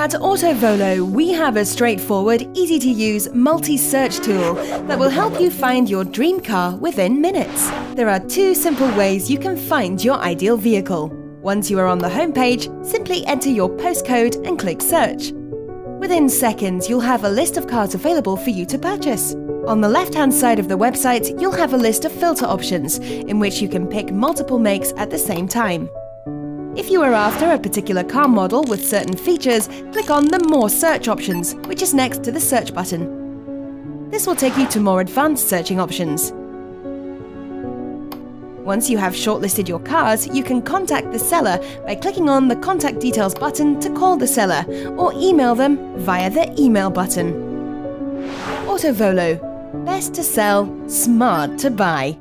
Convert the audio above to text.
At Autovolo, we have a straightforward, easy to use multi search tool that will help you find your dream car within minutes. There are two simple ways you can find your ideal vehicle. Once you are on the homepage, simply enter your postcode and click search. Within seconds, you'll have a list of cars available for you to purchase. On the left-hand side of the website, you'll have a list of filter options in which you can pick multiple makes at the same time. If you are after a particular car model with certain features, click on the More Search options, which is next to the Search button. This will take you to more advanced searching options. Once you have shortlisted your cars, you can contact the seller by clicking on the Contact Details button to call the seller or email them via the email button. Autovolo. Best to sell, smart to buy.